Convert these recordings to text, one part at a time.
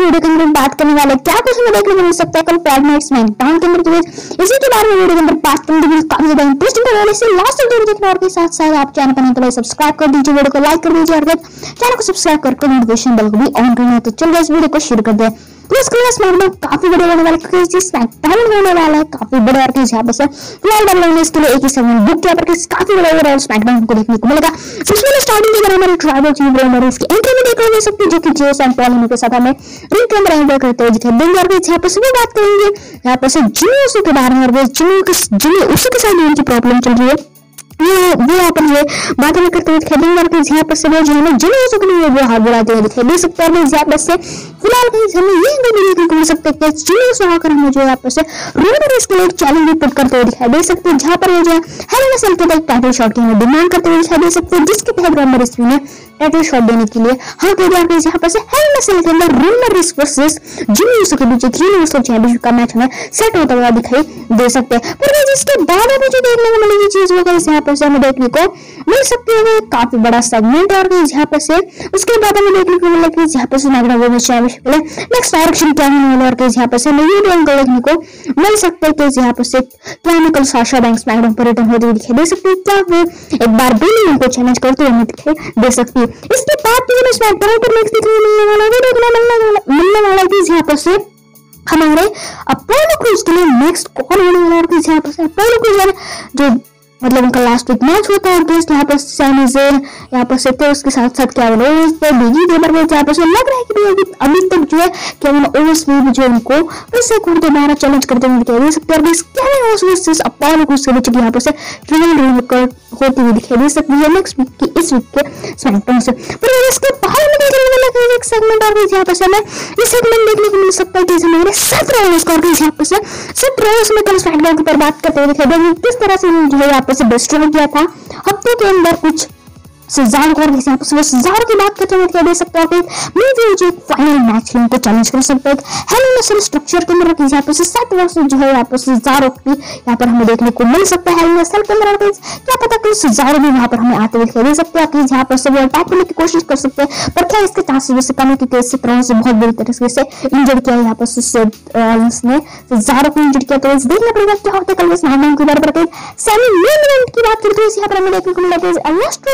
Video के अंदर हम बात करने वाले क्या कुछ हमें देखने को मिल सकता है? कल फ्राइडे नाइट स्मैकडाउन के अंदर इसी के बारे में वीडियो के अंदर बात करने के काफ़ी ज़्यादा इंटरेस्टिंग होने वाले से लास्ट वीडियो देखने। और के साथ साथ आप चैनल पर नहीं तो सब्सक्राइब कर दीजिए। वीडियो को लाइक कर दीजिए। और चैनल को सब्सक्राइब करके नोटिफिकेशन बेल को भी ऑन करना है तो चलिए इस वीडियो को शुरू कर दे इसके लिए स्मैकडाउन काफ़ी बड़े होने वाला क्योंकि स्मैकडाउन होने वाला है। काफ़ी बड़े और यहाँ पर फ़िलहाल डबल लोगों ने इसके लिए एक ही सेगमेंट बुक किया, पर काफ़ी बड़े ओवरऑल स्मैकडाउन को देखने को मिलेगा। सबसे स्टार्टिंग की हमारे ट्राइबल चीफ हमारे इसकी एंट्री देखने मिल सकती, जो कि जेस एंड पॉल के साथ हमें रिंग के अंदर एंटर करते हुए दिखाई देंगे और यहाँ पर सभी बात करेंगे। यहाँ पर से उसू के बारे में और जिमी जिमी उसू के साथ उनकी प्रॉब्लम चल रही है ये वो अपन ये बात में करते दिखाई देंगे और यहाँ पर से वो जो है जिन्हें हो सकती है वो हाथ बढ़ाते हुए दिखाई दे सकते हैं यहाँ पर से फ़िलहाल कहीं हमें ये भी देखने को मिल सकता है कि जिन्हें से आकर हमें जो यहाँ पर से रोड इसके लिए चैलेंज भी पुट करते हुए दिखाई दे सकते हैं। जहाँ पर वो जो है, हर नसल के एक टाइटल शॉट की हमें डिमांड करते हुए दिखाई दे सकते हैं, जिसके तहत रोमर ने टाइटल शॉट देने के लिए। हाँ कह दिया यहाँ पर से हर के अंदर रिस्क वर्सेस के बीच थ्री का मैच हमें सेट होता हुआ दिखाई दे सकते हैं। पर जिसके बाद अभी जो देखने को चीज़ यहाँ पर से हमें देखने को मिल सकती है। काफ़ी बड़ा सेगमेंट और यहाँ पर से उसके बाद हमें देखने को कि यहाँ पर से चैंपियनशिप नेक्स्ट डायरेक्शन क्या होने वाला और कि यहाँ पर से हमें ये भी देखने को मिल सकता है कि यहाँ पर से केमिकल साशा बैंक मैग्ना पर रिटर्न होते दिखाई दे सकती है। क्या वो एक बार बिली उनको चैलेंज करते हुए हमें दिखाई दे सकती है। इसके बाद हमें स्मैकडाउन पर नेक्स्ट देखने को मिलने वाला है देखना मिलने वाला मिलने वाला है यहाँ पर से। हमारे अपोलो क्रूज के लिए नेक्स्ट कौन होने वाला है यहाँ पर से? अपोलो क्रूज जो मतलब उनका लास्ट वीक मैच होता है गेस्ट यहाँ पर सैमी जेल यहाँ पर से थे उसके साथ साथ क्या ओवस पे बीजी देवर में यहाँ पर से लग रहा है कि अभी अभी तक जो है केविन ओवस भी जो उनको फिर से खुद दोबारा चैलेंज करते हुए दिखाई दे सकते हैं, और केविन ओवस वर्सेस अपोलो को उसके बीच यहाँ पर से ट्रेवल होती हुई दिखाई दे सकती है नेक्स्ट वीक की इस वीक के स्मैकडाउन से। पर इसके बाहर में एक सेगमेंट और ये सेगमेंट देखने को मिल सकता है सत्रह ओवर्स का सब में। बात करते हुए दिखाई किस तरह से जो है यहाँ पर से डिस्ट्रॉय किया था। हफ़्ते के अंदर कुछ सिजार को जैसे आप उसमें सिजार की बात करते हुए क्या दे सकते हैं मे भी मुझे फाइनल मैच में उनको चैलेंज कर सकते हैं। हेलो नसल स्ट्रक्चर के अंदर यहाँ पर सात वर्ष जो है, यहाँ पर सिजार की यहाँ पर हमें देखने को मिल सकता है। नसल के अंदर क्या पता कि सिजार भी यहाँ पर हमें आते हुए दे सकते हैं कि यहाँ पर से वो अटैक करने की कोशिश कर सकते हैं। पर क्या इसके चांसेस वैसे कम है क्योंकि इससे तरह से बहुत बुरी तरीके से इंजर्ड किया यहाँ पर ने। सिजार को इंजर्ड किया तो देखना पड़ेगा क्या होता है। कल इस नाम के बारे में सेमी मेन इवेंट की बात करते हैं यहाँ पर हमें देखने को मिला है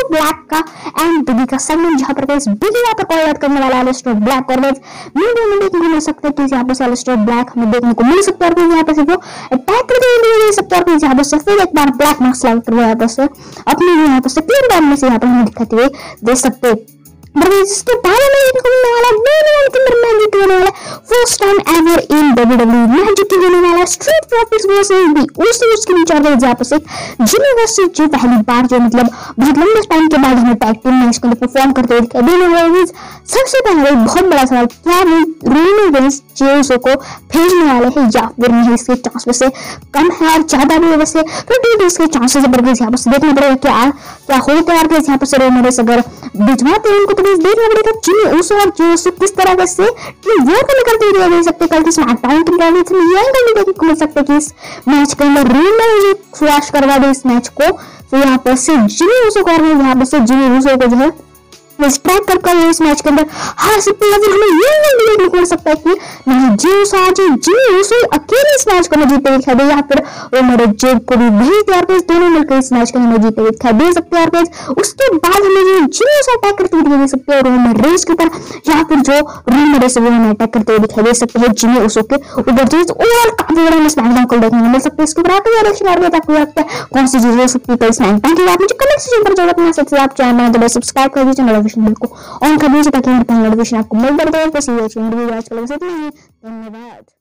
ब्लैक का एंड बी का सेगमेंट जहाँ पर गाइस बिगी यहाँ पर कॉल आउट करने वाला एलिस्टर ब्लैक और गाइस मीडियम में देखने को मिल सकता कि यहाँ पर एलिस्टर ब्लैक हमें देखने को मिल सकता है। और यहाँ पर वो अटैक करते हुए देख सकते हैं। और यहाँ पर से फिर एक बार ब्लैक मार्क्स लगा कर यहाँ पर से अपने यहाँ पर से क्लियर डाउन में से यहाँ पर हमें दिखाते हुए देख सकते हैं। इसके बारे में देखने को वाला इवेंट के अंदर होने वाला first time ever in WWE match होने वाला स्ट्रीट प्रॉफिट्स वर्सेस दी उसी उसके और गए आपस में जिमी वर्सेस जो पहली बार जो मतलब बहुत लंबे टाइम के बाद हमें टैग टीम मैच के परफॉर्म करते हुए दिखाई देने वाले सबसे पहले बहुत बड़ा सवाल, क्या वो रोमन रेंस जेसो को भेजने वाले हैं या फिर नहीं? इसके चांस वैसे कम है और ज़्यादा भी वैसे फिफ्टी इसके चांसेस गए यहाँ पर देखना पड़ेगा क्या क्या होते हैं यहाँ पर से रोमन अगर भिजवाते हैं उनको तो बस देखना पड़ेगा कि उस और जो किस तरह से कि वो कल करते हुए दे सकते कल की स्मैकडाउन तुम लड़ाई थी ये एंगल भी देखने को सकते कि इस मैच के अंदर रूल में ये फ्लैश करवा दे इस मैच को। तो यहाँ पर से जिमी रूसो को यहाँ पर से जिमी रूसो को जो है स्ट्राइक कर कर इस मैच के अंदर। हर हैं फिर हमें ये मिले मिल। कि नहीं जीव आज जीव यूसो अकेले इस मैच को जीते दिखा दे, या फिर वो मेरे जेब को भी भेज दे और दोनों मिलकर इस मैच को हमें जीते दिखा दे सकते हैं और उसके बाद हमें जो जीव यूसो अटैक करते हुए दे सकते हैं और हमें रेस के ऊपर, या फिर जो रूम में रेस वो हमें अटैक करते हुए दिखाई दे सकते हैं जिमी यूसो के ऊपर जो और काफ़ी बड़ा हमें स्मैकडाउन को देखने को मिल सकते हैं। इसके ऊपर आपको आ रही है आपको लगता है? कौन सी चीज़ हो सकती है स्मैकडाउन की आप मुझे कमेंट सेक्शन पर ज़रूरत नहीं सकते आप चैनल में सब्सक्राइब कर दीजिए नोटिफिकेशन बिल ऑन कर दीजिए, ताकि नोटिफिकेशन आपको मिल जाए। तो वीडियो आज के लिए धन्यवाद